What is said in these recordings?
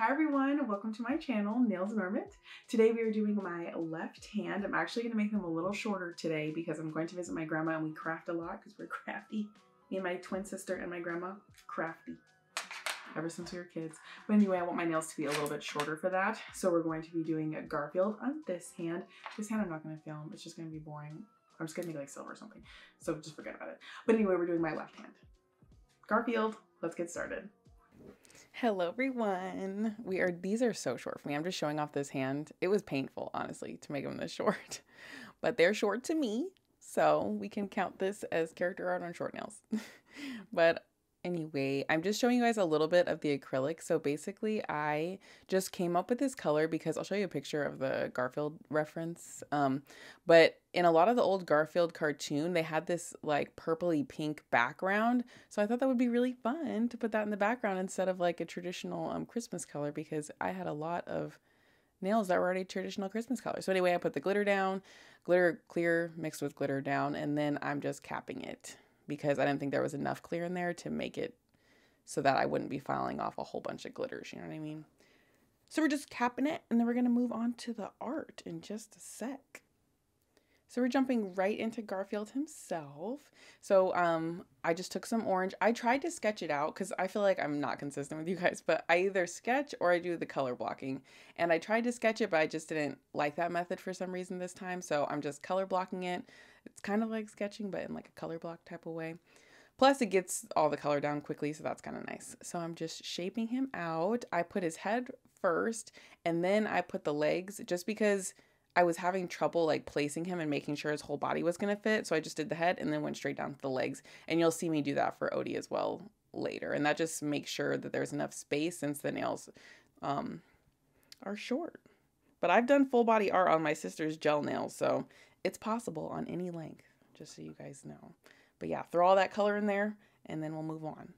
Hi everyone, welcome to my channel, Nails and. Today we are doing my left hand. I'm actually going to make them a little shorter today because I'm going to visit my grandma and we craft a lot because we're crafty. Me and my twin sister and my grandma, crafty. Ever since we were kids. But anyway, I want my nails to be a little bit shorter for that. So we're going to be doing a Garfield on this hand. This hand I'm not going to film. It's just going to be boring. I'm just going to make like silver or something. So just forget about it. But anyway, we're doing my left hand. Garfield, let's get started. Hello everyone. We are these are so short for me. I'm just showing off this hand. It was painful, honestly, to make them this short. But they're short to me, so we can count this as character art on short nails. but Anyway, I'm just showing you guys a little bit of the acrylic. So basically, I just came up with this color because I'll show you a picture of the Garfield reference. Um, but in a lot of the old Garfield cartoon, they had this like purpley pink background. So I thought that would be really fun to put that in the background instead of like a traditional um, Christmas color because I had a lot of nails that were already traditional Christmas color. So anyway, I put the glitter down, glitter clear mixed with glitter down, and then I'm just capping it because I didn't think there was enough clear in there to make it so that I wouldn't be filing off a whole bunch of glitters, you know what I mean? So we're just capping it and then we're going to move on to the art in just a sec. So we're jumping right into Garfield himself. So um, I just took some orange. I tried to sketch it out because I feel like I'm not consistent with you guys, but I either sketch or I do the color blocking. And I tried to sketch it, but I just didn't like that method for some reason this time. So I'm just color blocking it. It's kind of like sketching, but in like a color block type of way. Plus, it gets all the color down quickly, so that's kind of nice. So I'm just shaping him out. I put his head first, and then I put the legs just because I was having trouble like placing him and making sure his whole body was going to fit. So I just did the head and then went straight down to the legs. And you'll see me do that for Odie as well later. And that just makes sure that there's enough space since the nails um, are short. But I've done full body art on my sister's gel nails, so it's possible on any length, just so you guys know. But yeah, throw all that color in there and then we'll move on.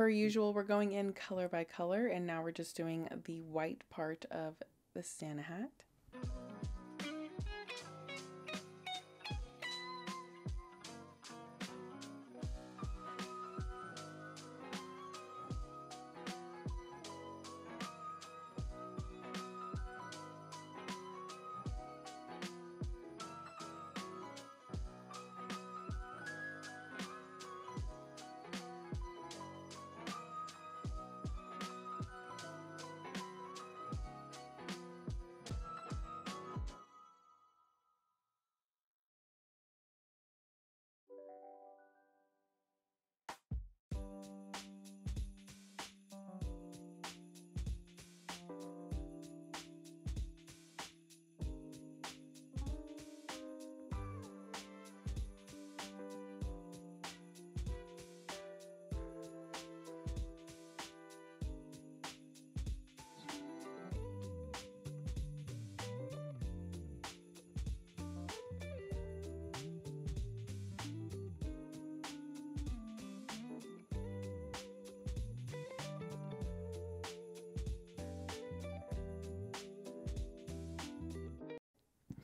Per mm. usual, we're going in color by color, and now we're just doing the white part of the Santa hat.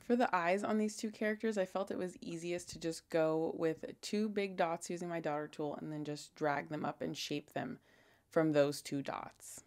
For the eyes on these two characters, I felt it was easiest to just go with two big dots using my dotter tool and then just drag them up and shape them from those two dots.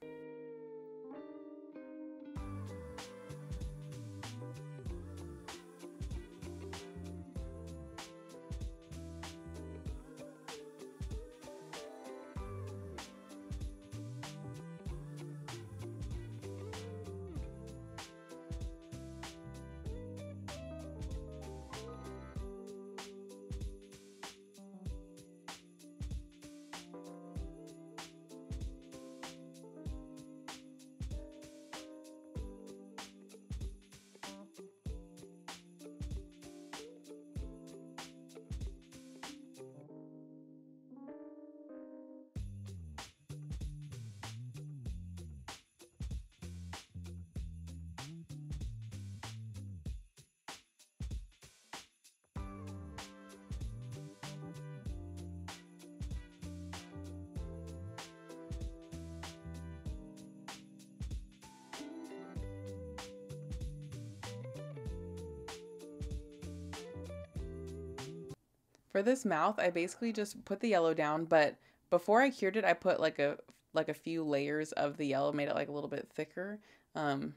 For this mouth, I basically just put the yellow down, but before I cured it, I put like a like a few layers of the yellow, made it like a little bit thicker, um,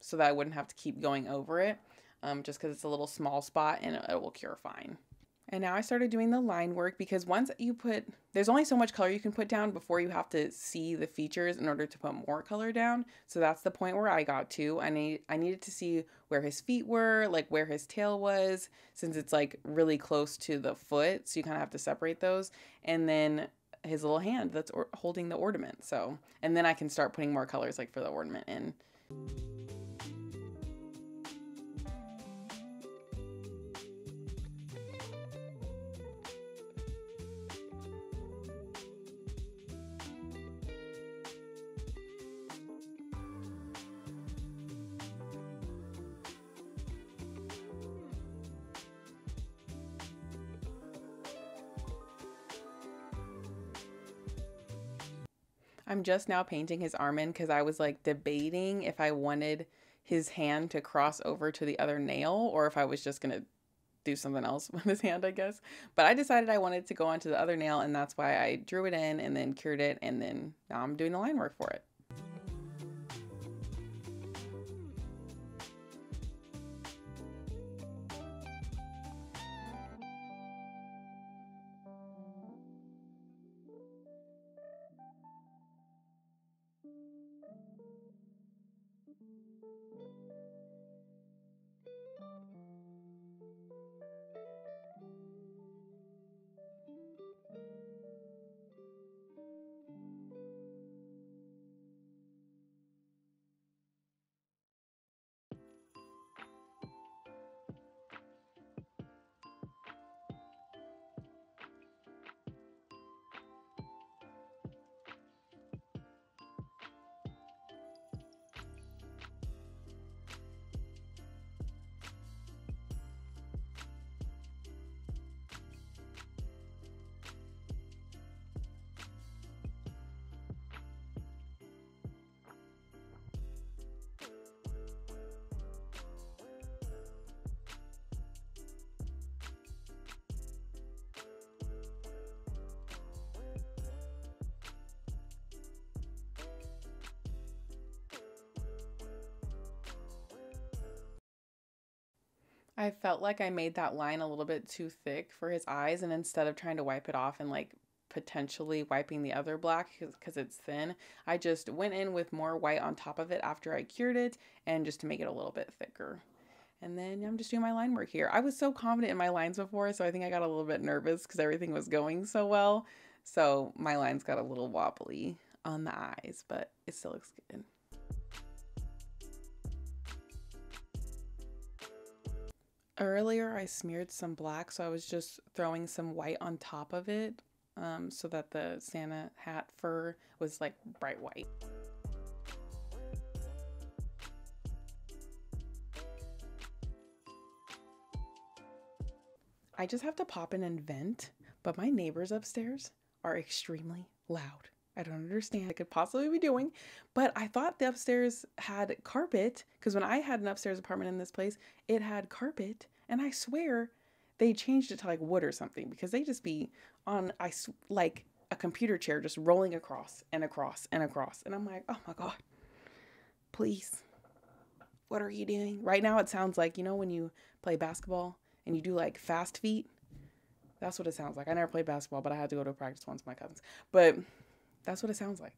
so that I wouldn't have to keep going over it, um, just because it's a little small spot and it, it will cure fine. And now I started doing the line work because once you put, there's only so much color you can put down before you have to see the features in order to put more color down. So that's the point where I got to. I need, I needed to see where his feet were, like where his tail was, since it's like really close to the foot. So you kind of have to separate those. And then his little hand that's holding the ornament. So, and then I can start putting more colors like for the ornament in. I'm just now painting his arm in because I was like debating if I wanted his hand to cross over to the other nail or if I was just going to do something else with his hand, I guess. But I decided I wanted to go onto the other nail and that's why I drew it in and then cured it and then now I'm doing the line work for it. I felt like I made that line a little bit too thick for his eyes, and instead of trying to wipe it off and like potentially wiping the other black because it's thin, I just went in with more white on top of it after I cured it and just to make it a little bit thicker. And then I'm just doing my line work here. I was so confident in my lines before, so I think I got a little bit nervous because everything was going so well. So my lines got a little wobbly on the eyes, but it still looks good. Earlier, I smeared some black, so I was just throwing some white on top of it um, so that the Santa hat fur was like bright white. I just have to pop in and vent, but my neighbors upstairs are extremely loud. I don't understand I could possibly be doing, but I thought the upstairs had carpet because when I had an upstairs apartment in this place, it had carpet, and I swear they changed it to like wood or something because they just be on I like a computer chair just rolling across and across and across, and I'm like, oh my god, please, what are you doing? Right now, it sounds like you know when you play basketball and you do like fast feet. That's what it sounds like. I never played basketball, but I had to go to practice once with my cousins. But that's what it sounds like.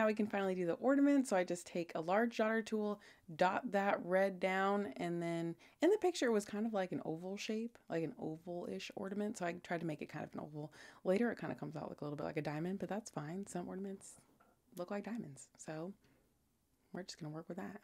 Now we can finally do the ornament. So I just take a large dotter tool, dot that red down, and then in the picture it was kind of like an oval shape, like an oval-ish ornament. So I tried to make it kind of an oval. Later it kind of comes out like a little bit like a diamond, but that's fine. Some ornaments look like diamonds. So we're just gonna work with that.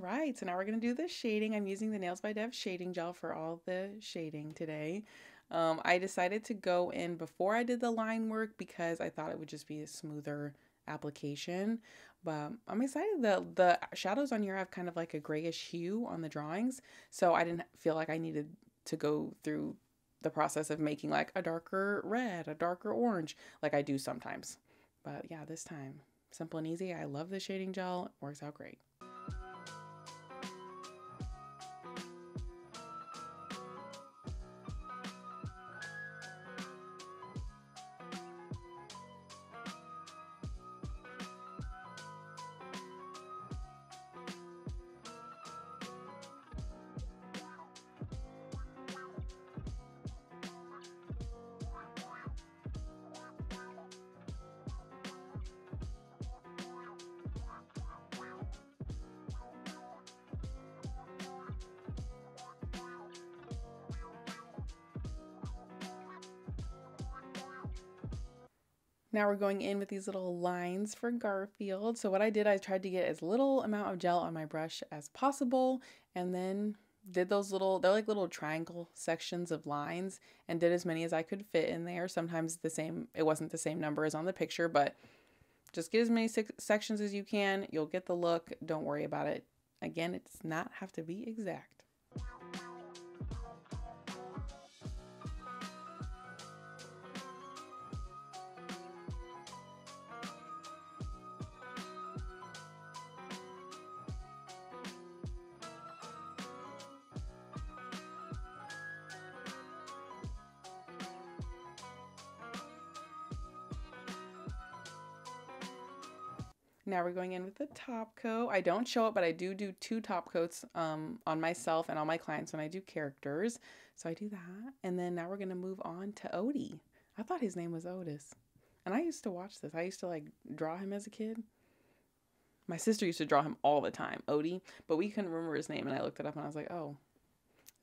Right, so now we're going to do the shading. I'm using the Nailz by Dev shading gel for all the shading today. Um, I decided to go in before I did the line work because I thought it would just be a smoother application. But I'm excited that the shadows on here have kind of like a grayish hue on the drawings. So I didn't feel like I needed to go through the process of making like a darker red, a darker orange, like I do sometimes. But yeah, this time, simple and easy. I love the shading gel. It works out great. Now we're going in with these little lines for Garfield. So what I did, I tried to get as little amount of gel on my brush as possible and then did those little, they're like little triangle sections of lines and did as many as I could fit in there. Sometimes the same, it wasn't the same number as on the picture, but just get as many sections as you can. You'll get the look. Don't worry about it. Again, it does not have to be exact. Now we're going in with the top coat. I don't show it, but I do do two top coats um, on myself and all my clients when I do characters. So I do that. And then now we're going to move on to Odie. I thought his name was Otis. And I used to watch this. I used to like draw him as a kid. My sister used to draw him all the time, Odie, but we couldn't remember his name. And I looked it up and I was like, oh,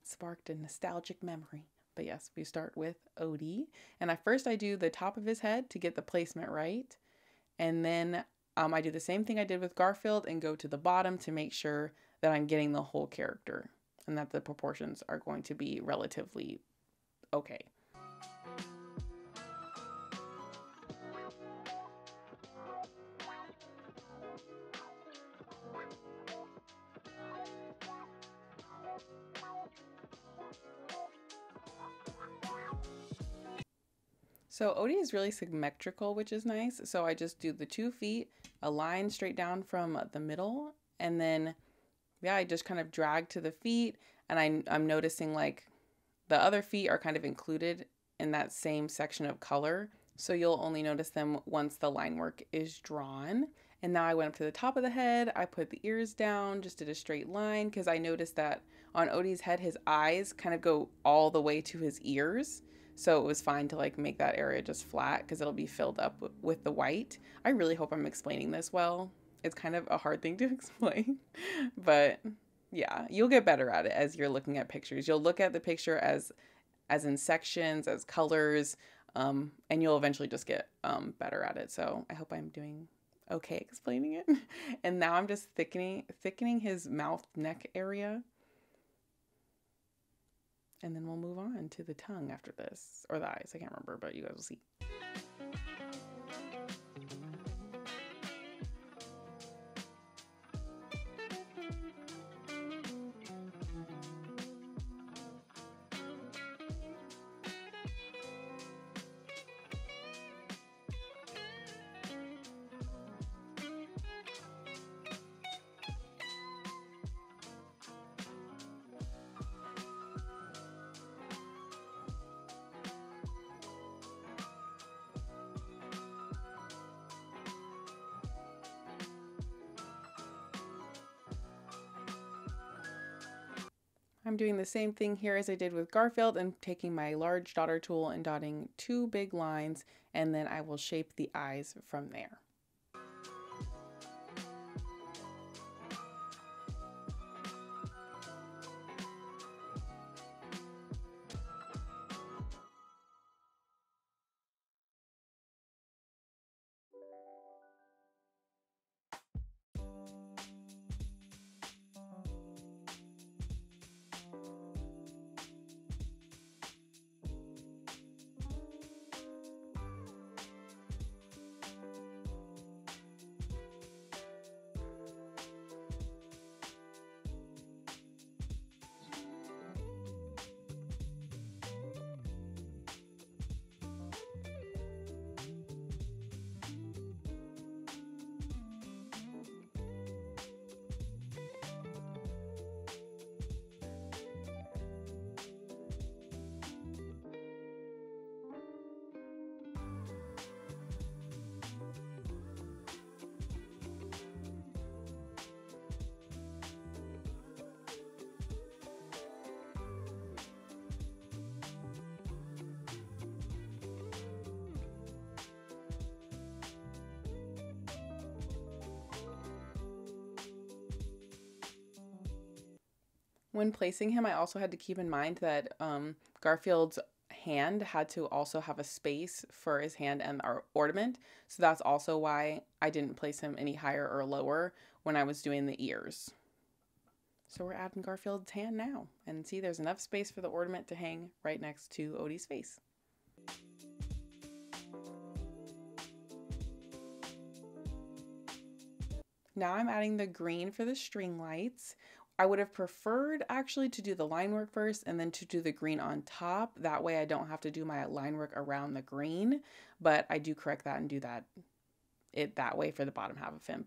sparked a nostalgic memory. But yes, we start with Odie. And at first I do the top of his head to get the placement right. And then um, I do the same thing I did with Garfield and go to the bottom to make sure that I'm getting the whole character and that the proportions are going to be relatively okay. So Odie is really symmetrical, which is nice. So I just do the two feet, a line straight down from the middle, and then, yeah, I just kind of drag to the feet, and I, I'm noticing like the other feet are kind of included in that same section of color. So you'll only notice them once the line work is drawn. And now I went up to the top of the head. I put the ears down, just did a straight line because I noticed that on Odie's head, his eyes kind of go all the way to his ears. So it was fine to like make that area just flat because it'll be filled up with the white. I really hope I'm explaining this well. It's kind of a hard thing to explain, but yeah, you'll get better at it as you're looking at pictures. You'll look at the picture as as in sections, as colors, um, and you'll eventually just get um, better at it. So I hope I'm doing okay explaining it. and now I'm just thickening thickening his mouth neck area and then we'll move on to the tongue after this, or the eyes. I can't remember, but you guys will see. Doing the same thing here as I did with Garfield and taking my large dotter tool and dotting two big lines and then I will shape the eyes from there. When placing him, I also had to keep in mind that um, Garfield's hand had to also have a space for his hand and our ornament. So that's also why I didn't place him any higher or lower when I was doing the ears. So we're adding Garfield's hand now. And see, there's enough space for the ornament to hang right next to Odie's face. Now I'm adding the green for the string lights. I would have preferred actually to do the line work first and then to do the green on top. That way I don't have to do my line work around the green, but I do correct that and do that it that way for the bottom half of him.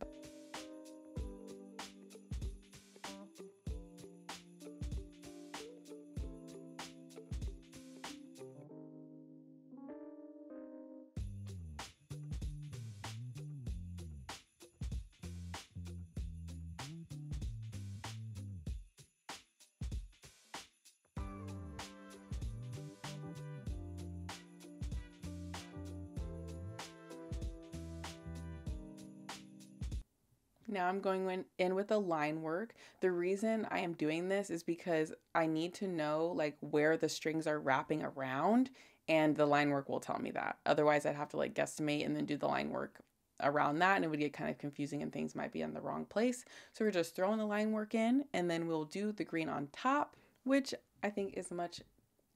I'm going in with the line work. The reason I am doing this is because I need to know like where the strings are wrapping around and the line work will tell me that. Otherwise I'd have to like guesstimate and then do the line work around that and it would get kind of confusing and things might be in the wrong place. So we're just throwing the line work in and then we'll do the green on top, which I think is a much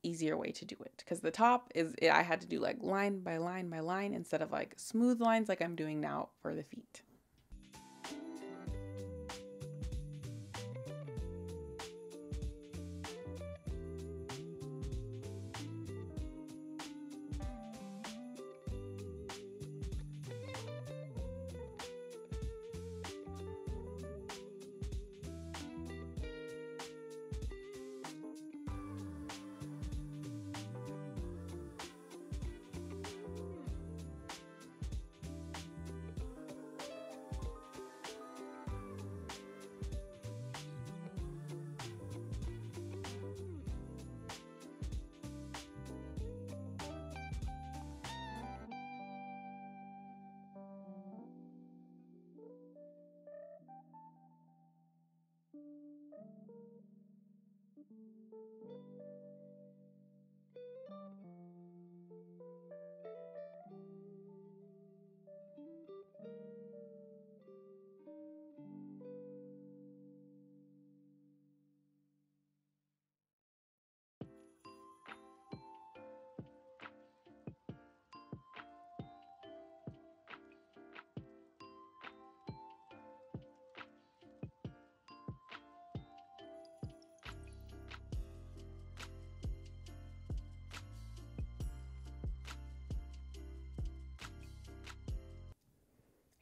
easier way to do it because the top is I had to do like line by line by line instead of like smooth lines like I'm doing now for the feet.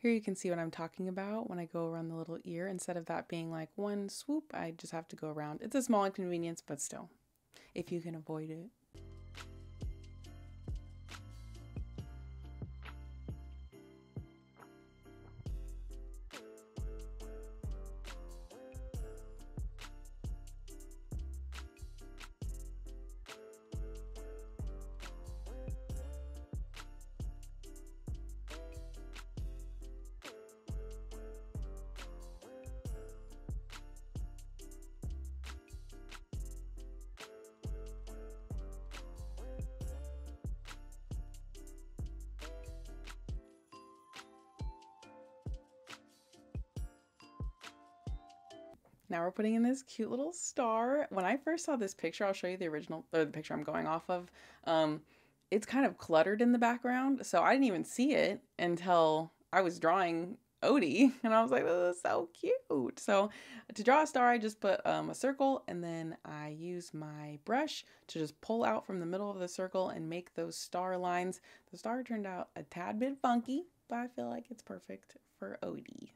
Here you can see what I'm talking about when I go around the little ear. Instead of that being like one swoop, I just have to go around. It's a small inconvenience, but still, if you can avoid it. Now we're putting in this cute little star. When I first saw this picture, I'll show you the original, or the picture I'm going off of. Um, it's kind of cluttered in the background, so I didn't even see it until I was drawing Odie, and I was like, this is so cute. So to draw a star, I just put um, a circle, and then I use my brush to just pull out from the middle of the circle and make those star lines. The star turned out a tad bit funky, but I feel like it's perfect for Odie.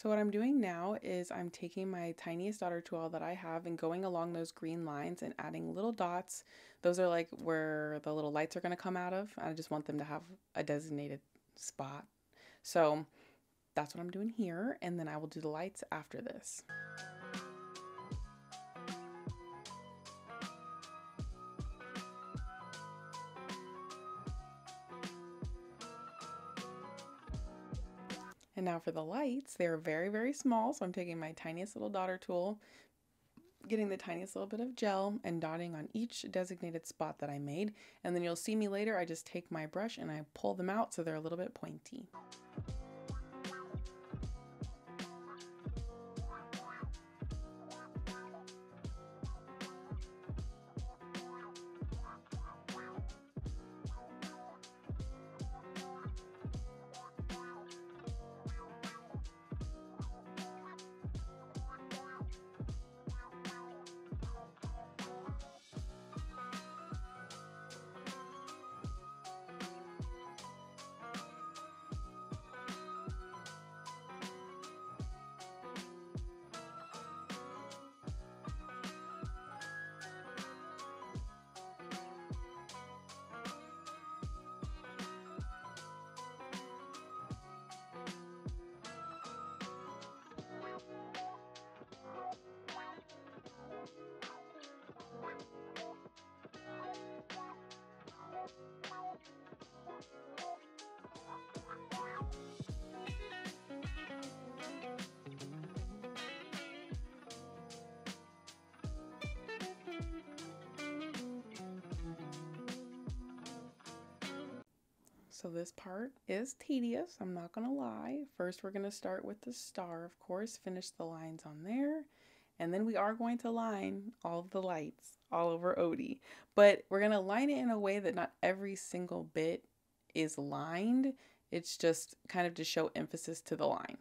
So what I'm doing now is I'm taking my tiniest dotter tool that I have and going along those green lines and adding little dots. Those are like where the little lights are going to come out of. I just want them to have a designated spot. So that's what I'm doing here. And then I will do the lights after this. And now for the lights, they're very, very small. So I'm taking my tiniest little dotter tool, getting the tiniest little bit of gel and dotting on each designated spot that I made. And then you'll see me later, I just take my brush and I pull them out so they're a little bit pointy. So this part is tedious, I'm not gonna lie. First we're gonna start with the star, of course, finish the lines on there. And then we are going to line all of the lights all over Odie. But we're gonna line it in a way that not every single bit is lined. It's just kind of to show emphasis to the line.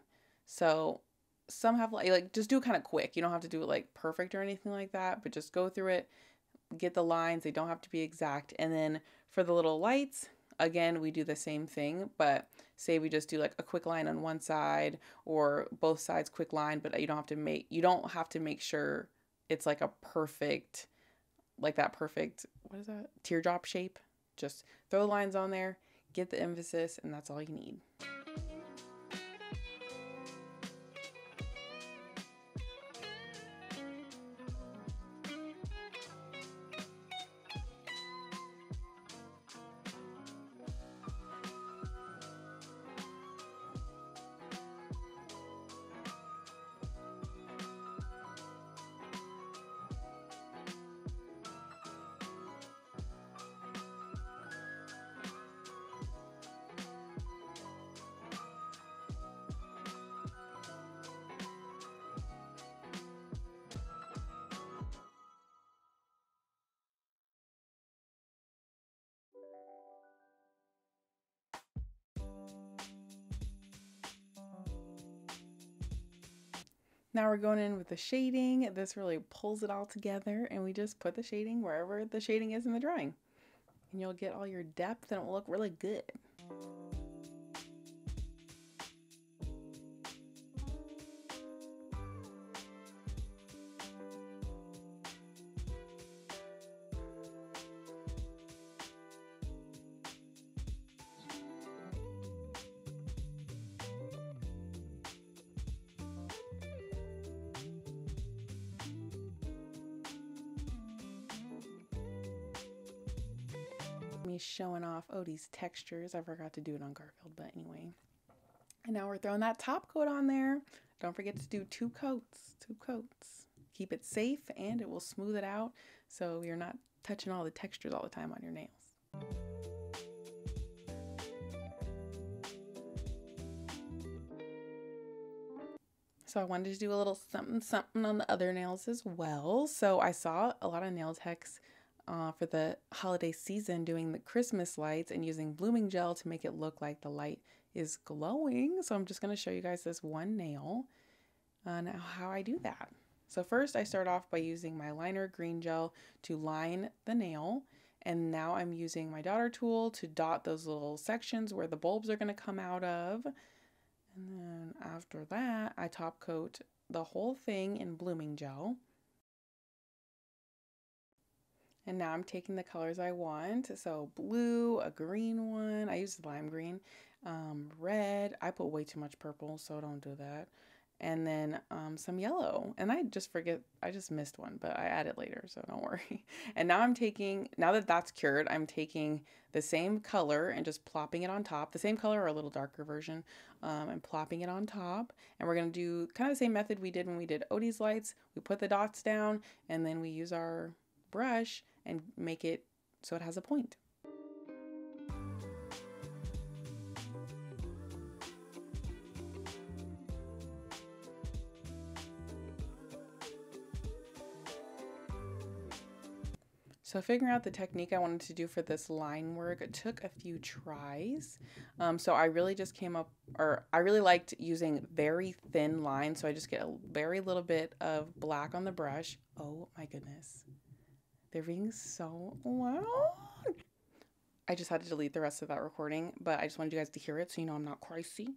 So some have like, like just do it kind of quick. You don't have to do it like perfect or anything like that, but just go through it, get the lines. They don't have to be exact. And then for the little lights, again, we do the same thing, but say we just do like a quick line on one side or both sides quick line, but uh, you don't have to make, you don't have to make sure it's like a perfect, like that perfect, what is that? Teardrop shape. Just throw lines on there, get the emphasis, and that's all you need. Now we're going in with the shading. This really pulls it all together and we just put the shading wherever the shading is in the drawing. And you'll get all your depth and it will look really good. Odie's textures. I forgot to do it on Garfield, but anyway. And now we're throwing that top coat on there. Don't forget to do two coats, two coats. Keep it safe and it will smooth it out so you're not touching all the textures all the time on your nails. So I wanted to do a little something something on the other nails as well. So I saw a lot of nail techs uh, for the holiday season doing the Christmas lights and using blooming gel to make it look like the light is glowing. So I'm just going to show you guys this one nail and how I do that. So first I start off by using my liner green gel to line the nail. And now I'm using my dotter tool to dot those little sections where the bulbs are going to come out of. And then after that, I top coat the whole thing in blooming gel. And now I'm taking the colors I want. So blue, a green one. I use lime green. Um, red. I put way too much purple, so don't do that and then um, some yellow. And I just forget, I just missed one, but I add it later, so don't worry. And now I'm taking, now that that's cured, I'm taking the same color and just plopping it on top, the same color or a little darker version, um, and plopping it on top. And we're gonna do kind of the same method we did when we did Odie's lights. We put the dots down and then we use our brush and make it so it has a point. So figuring out the technique I wanted to do for this line work took a few tries. Um, so I really just came up, or I really liked using very thin lines. So I just get a very little bit of black on the brush. Oh my goodness. They're being so loud. I just had to delete the rest of that recording, but I just wanted you guys to hear it so you know I'm not crazy.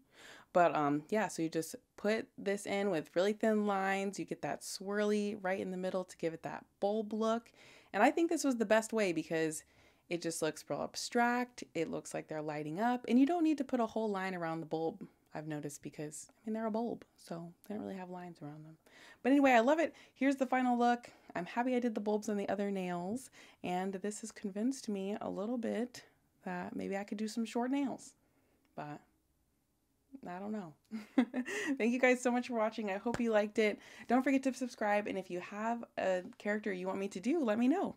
But um, yeah, so you just put this in with really thin lines. You get that swirly right in the middle to give it that bulb look. And I think this was the best way because it just looks real abstract. It looks like they're lighting up, and you don't need to put a whole line around the bulb. I've noticed because I mean they're a bulb, so they don't really have lines around them. But anyway, I love it. Here's the final look. I'm happy I did the bulbs on the other nails, and this has convinced me a little bit that maybe I could do some short nails. But I don't know. Thank you guys so much for watching. I hope you liked it. Don't forget to subscribe. And if you have a character you want me to do, let me know.